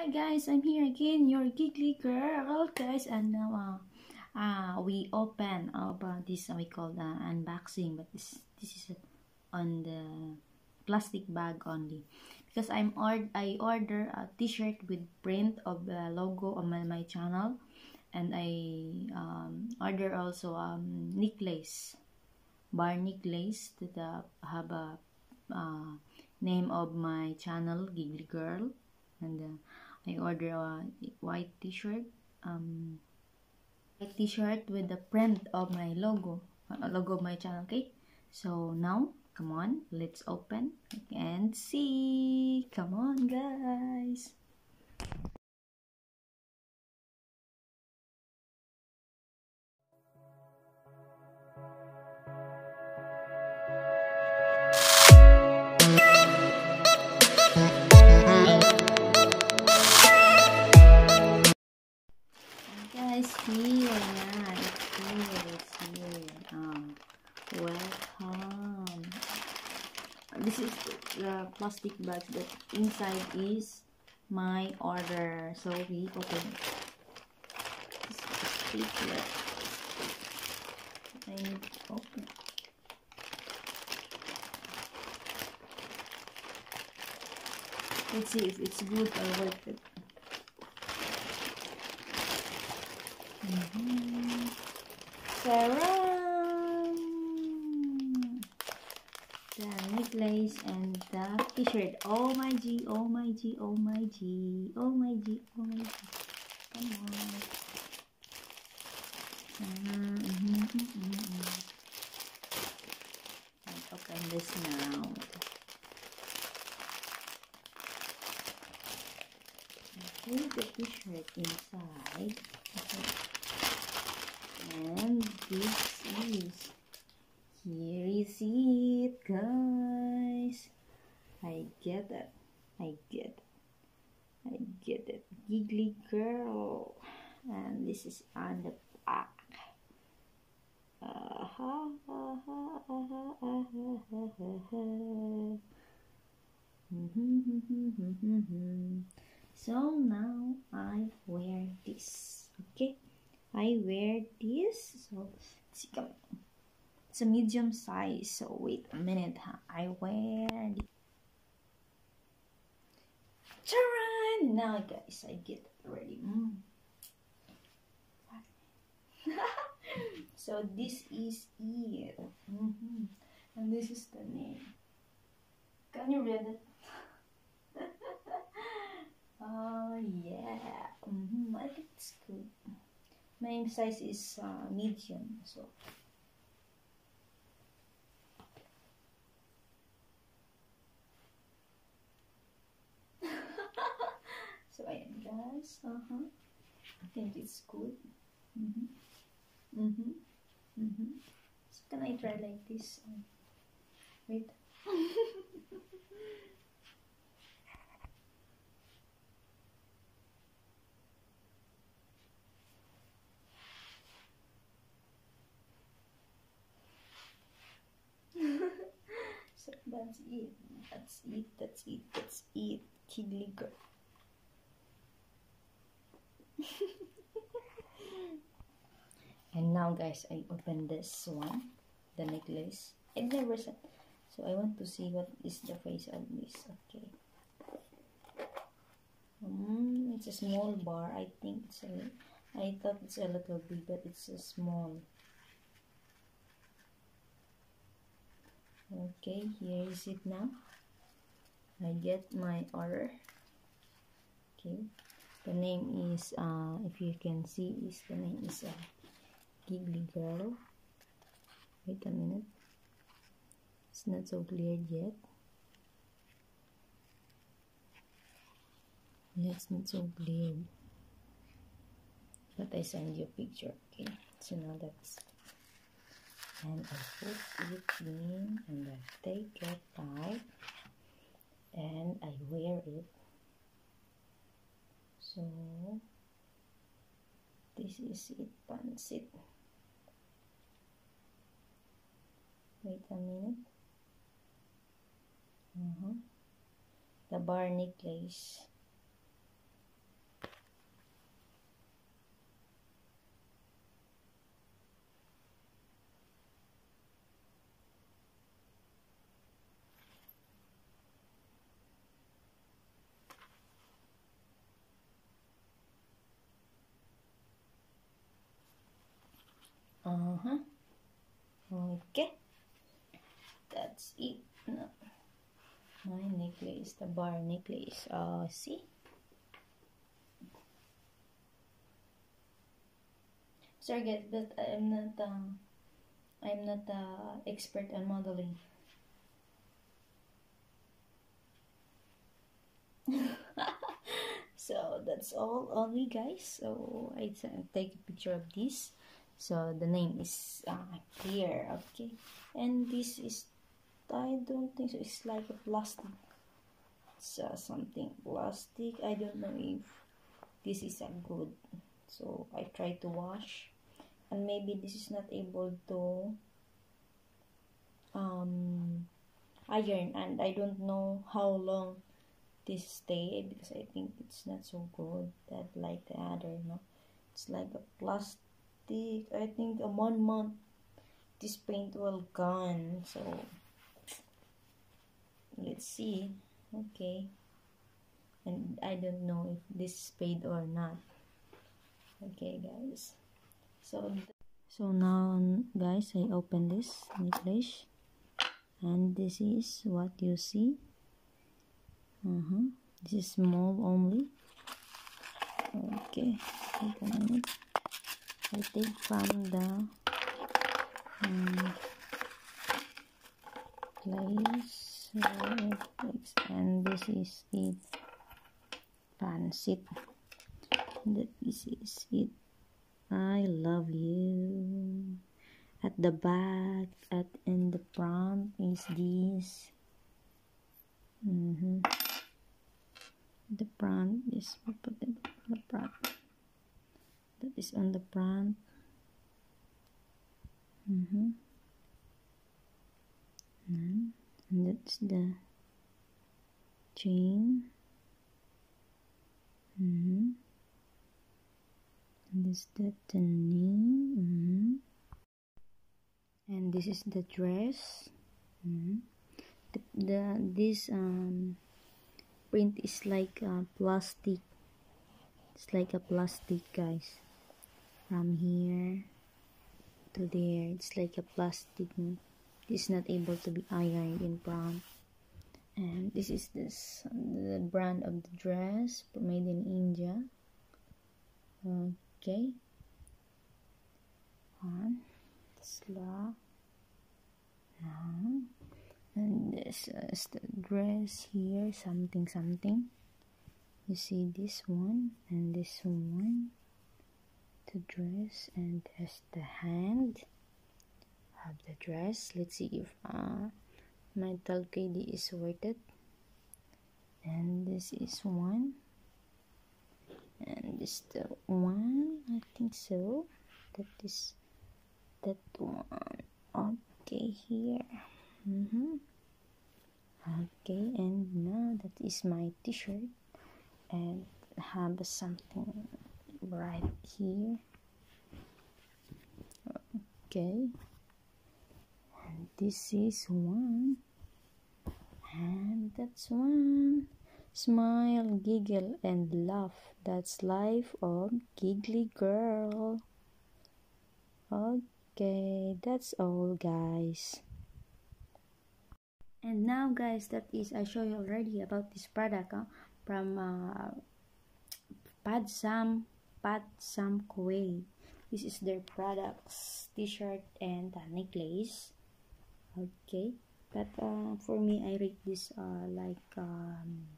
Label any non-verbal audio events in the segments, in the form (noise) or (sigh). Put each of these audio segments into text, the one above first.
Hi guys, I'm here again, your giggly girl, guys, and now uh, uh we open up uh, this uh, we call the unboxing, but this this is on the plastic bag only. Because I'm ord I order a T-shirt with print of the logo on my, my channel, and I um, order also um necklace, bar necklace that uh, have a uh, name of my channel, Giggly Girl, and. Uh, I order a white t-shirt um white t-shirt with the print of my logo uh, logo of my channel okay? So now come on let's open and see. Come on guys this (laughs) is the plastic bag but inside is my order. So we open this is I need to open. Let's see if it's good or worth it Mm-hmm. Sarah! Necklace and the t-shirt. Oh my G, oh my G, oh my G, oh my G, oh my G. Come on. Mm -hmm, mm -hmm. Let's open this now. Okay, the t-shirt inside. Okay and this is here is it i get it i get i get it giggly girl. And this is on the back uh-huh, uh-huh, uh-huh, so now i wear this okay? I wear this. So it's a medium size. So wait a minute? I wear Charan! now guys I get ready mm. (laughs) so this is it mm -hmm. and this is the name can you read it (laughs) oh yeah mm -hmm. I think it's good my size is uh, medium so so ayan guys uh-huh I think it's good mm-hmm mm-hmm mm-hmm so can I try like this wait (laughs) so that's it. That's it. That's it. That's it. Giggly girl. (laughs) and now guys, I open this one, the necklace. I never said. So I want to see what is the face of this. Okay. Mm, it's a small bar. I think it's a. I thought it's a little big, but it's a small. okay here is it now I get my order okay the name is uh, if you can see is the name is uh, giggly girl. Wait a minute. It's not so clear yet. It's not so clear. But I send you a picture okay? So now that's and I put it in and I take it out and I wear it so this is it pansit. Wait a minute. Uh -huh. the bar necklace uh-huh. Okay. That's it. No. my necklace the bar necklace. Uh see? Sorry guys but i'm not uh, i'm not uh, expert on modeling. (laughs) So that's all only guys. So i take a picture of this so the name is uh, clear okay. And this is i don't think so. It's like a plastic. It's uh, something plastic. I don't know if this is a good. So i try to wash. And maybe this is not able to um iron. And i don't know how long this stay because I think it's not so good that like the other know it's like a plastic I think a one month this paint will gone so let's see. Okay. And I don't know if this is paid or not. Okay guys. So so now guys I open this necklace. And this is what you see. Uh -huh. this is small only. Okay I take from the um, place and this is it. Pancit this is it. I love you. At the back at in the front is this. Mm -hmm the front is put the front that is on the front mm -hmm. and that's the chain. Mm -hmm. and this the knee? Mm -hmm. and this is the dress. Mm the, the this um print is like a plastic. It's like a plastic guys from here to there. It's like a plastic it's not able to be ironed in front and this is this the brand of the dress made in India. Okay. One slow. Now and this is the dress here something something. You see this one and this one the dress and there's the hand. Of the dress. Let's see if uh, my KD is worth and this is one. And this the one I think so. That is that one. Okay here. Mm -hmm. okay and now that is my t-shirt. And have something right here. Okay. And this is one. And that's one. Smile giggle and laugh. That's life of giggly girl. Okay that's all guys. And now guys that is i show you already about this product huh, from uh, Patzam Patzam Kuwait this is their products t-shirt and uh, necklace. Okay. But uh, for me i rate this uh, like um,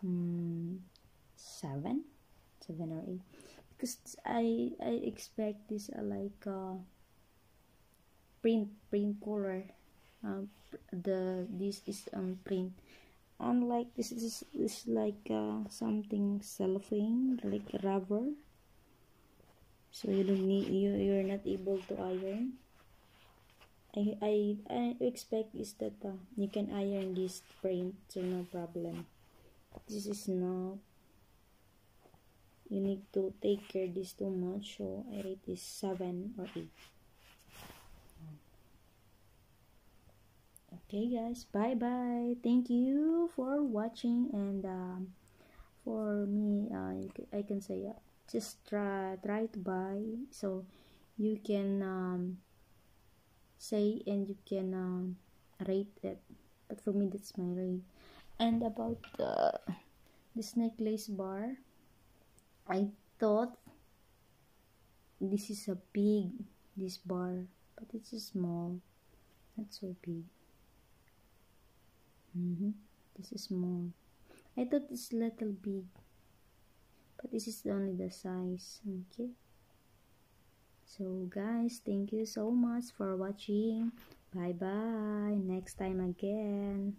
hmm, seven seven or eight. Because i i expect this uh, like uh, print print color. Uh, the this is um print unlike this is this like uh, something cellophane like rubber. So you don't need you you're not able to iron. I, I, I expect is that uh, you can iron this print so no problem. This is not you need to take care this too much so I rate this 7 or 8 okay guys. Bye bye. Thank you for watching and um, for me uh, I can say uh, just try try to buy so you can um, say and you can um, rate it. But for me that's my rate. And about the this necklace bar I thought this is a big this bar but it's a small not so big mm -hmm. this is small. I thought it's little big but this is only the size. Okay. So guys thank you so much for watching. Bye bye next time again